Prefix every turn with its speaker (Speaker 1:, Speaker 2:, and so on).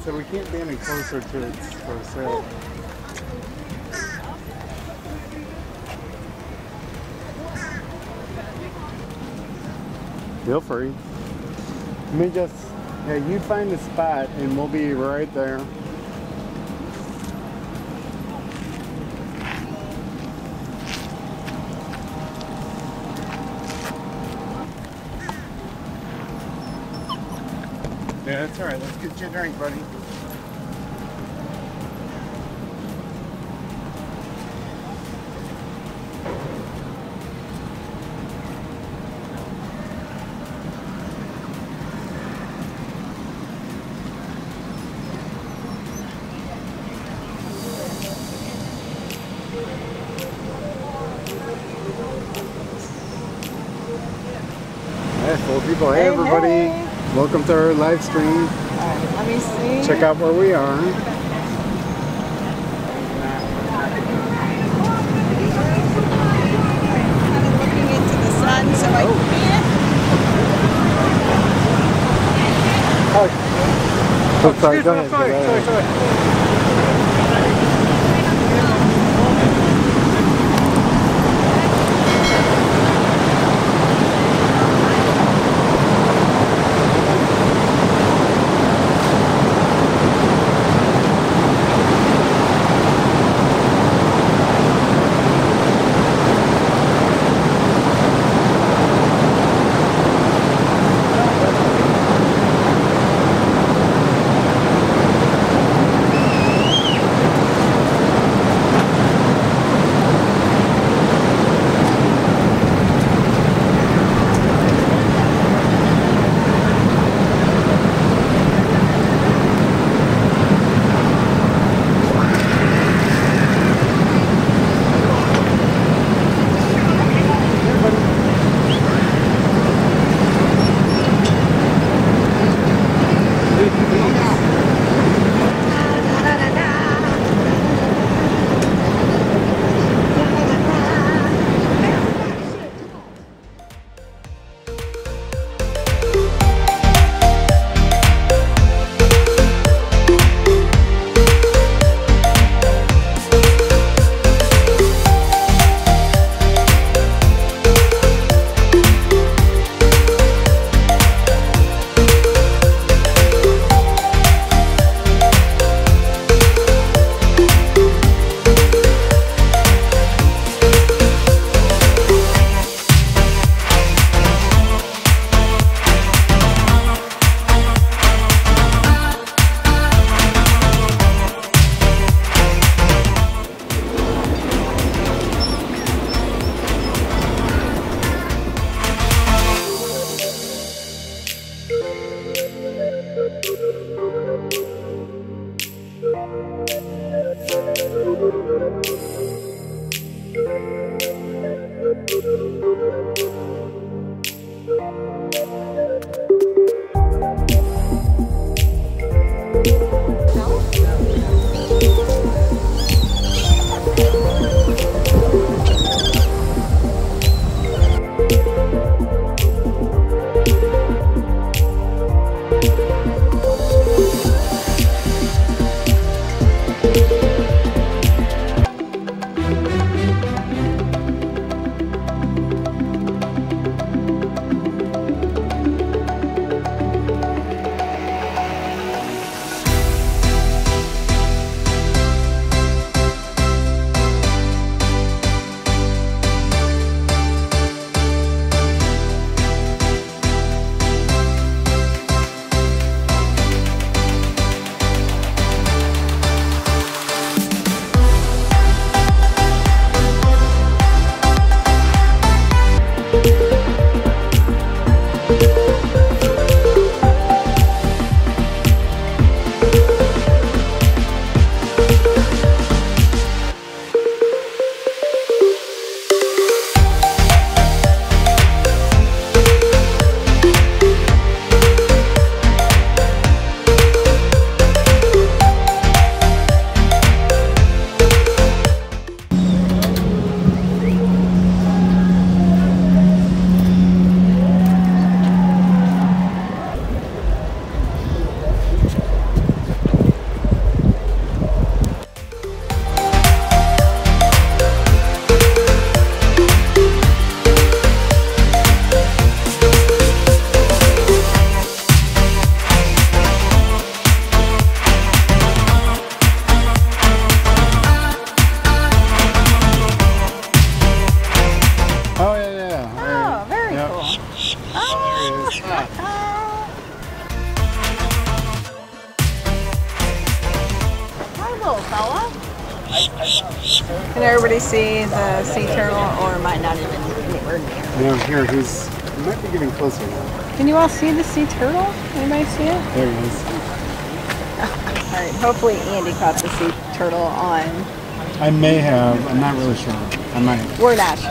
Speaker 1: so we can't be any closer to it for sale. Feel free. Let me just, yeah, you find a spot and we'll be right there. Yeah, that's all right. Let's get you a drink, buddy. Hey, full people. Hey,
Speaker 2: Hey,
Speaker 1: everybody.
Speaker 2: hey.
Speaker 1: Welcome to our live stream.
Speaker 2: Alright, let me see.
Speaker 1: Check out where we are.
Speaker 2: Kind of looking into the sun, so I oh. can't.
Speaker 1: Oh, sorry, oh, ahead.
Speaker 3: sorry, sorry, sorry.
Speaker 2: Can everybody see the sea turtle or might not even anywhere near?
Speaker 1: Down here, he's he might be getting closer now.
Speaker 2: Can you all see the sea turtle? Anybody see it?
Speaker 1: There he is.
Speaker 2: all right, hopefully Andy caught the sea turtle on.
Speaker 1: I may have. I'm not really sure. I might.
Speaker 2: We're not sure.